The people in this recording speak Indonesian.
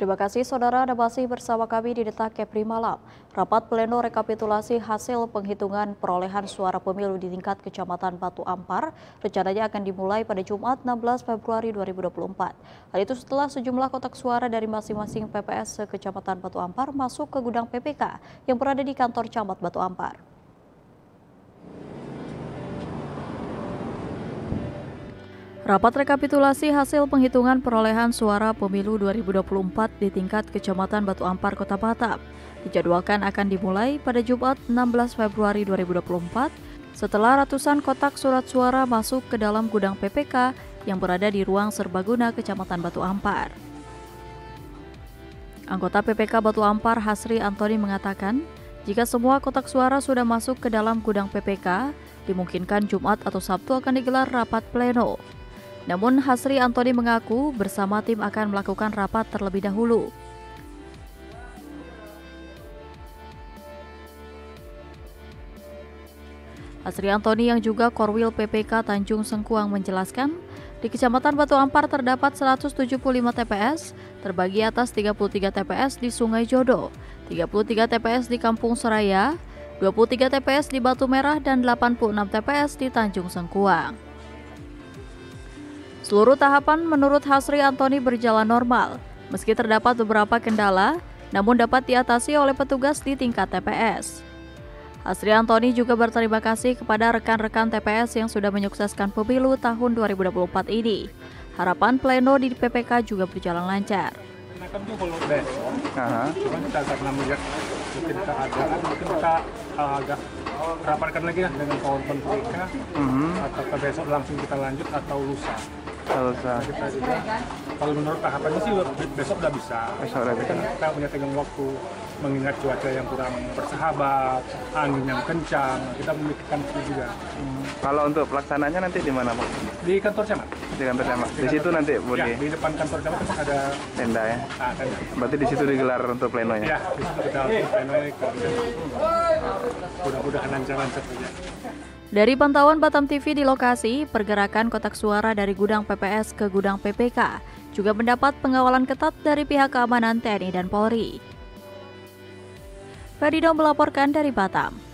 Terima kasih saudara Anda masih bersama kami di Detak Kepri Malam. Rapat pleno rekapitulasi hasil penghitungan perolehan suara pemilu di tingkat Kecamatan Batu Ampar rencananya akan dimulai pada Jumat 16 Februari 2024. Hal itu setelah sejumlah kotak suara dari masing-masing PPS Kecamatan Batu Ampar masuk ke gudang PPK yang berada di kantor Camat Batu Ampar. Rapat rekapitulasi hasil penghitungan perolehan suara pemilu 2024 di tingkat Kecamatan Batu Ampar, Kota Batam dijadwalkan akan dimulai pada Jumat 16 Februari 2024 setelah ratusan kotak surat suara masuk ke dalam gudang PPK yang berada di ruang serbaguna Kecamatan Batu Ampar. Anggota PPK Batu Ampar Hasri Antoni mengatakan, jika semua kotak suara sudah masuk ke dalam gudang PPK, dimungkinkan Jumat atau Sabtu akan digelar rapat pleno. Namun Hasri Antoni mengaku bersama tim akan melakukan rapat terlebih dahulu. Hasri Antoni yang juga Korwil PPK Tanjung Sengkuang menjelaskan, di Kecamatan Batu Ampar terdapat 175 TPS, terbagi atas 33 TPS di Sungai Jodo, 33 TPS di Kampung Seraya, 23 TPS di Batu Merah, dan 86 TPS di Tanjung Sengkuang. Seluruh tahapan menurut Hasri Antoni berjalan normal, meski terdapat beberapa kendala, namun dapat diatasi oleh petugas di tingkat TPS. Hasri Antoni juga berterima kasih kepada rekan-rekan TPS yang sudah menyukseskan pemilu tahun 2024 ini. Harapan pleno di PPK juga berjalan lancar. mungkin kita ada mungkin kita uh, agak rapatkan lagi ya dengan kawan-kawan mereka mm -hmm. atau besok langsung kita lanjut atau lusa selesai. Kalau menurut tahapannya sih besok udah bisa. Besok udah bisa. Kita punya tenggang waktu mengingat cuaca yang kurang bersahabat, angin yang kencang, kita memikirkan itu juga. Hmm. Kalau untuk pelaksananya nanti di mana Pak? Di kantor camat. Di kantor camat. Di, di situ kantor, nanti Budi? Ya, di depan kantor camat ada tenda ya? Ah, tenda. Berarti di situ digelar untuk plenonya? Ya, di situ kita untuk pleno ini. Mudah-mudahan lancar-lancar saja. Dari pantauan Batam TV di lokasi, pergerakan kotak suara dari gudang PPS ke gudang PPK juga mendapat pengawalan ketat dari pihak keamanan TNI dan Polri. Ferido melaporkan dari Batam.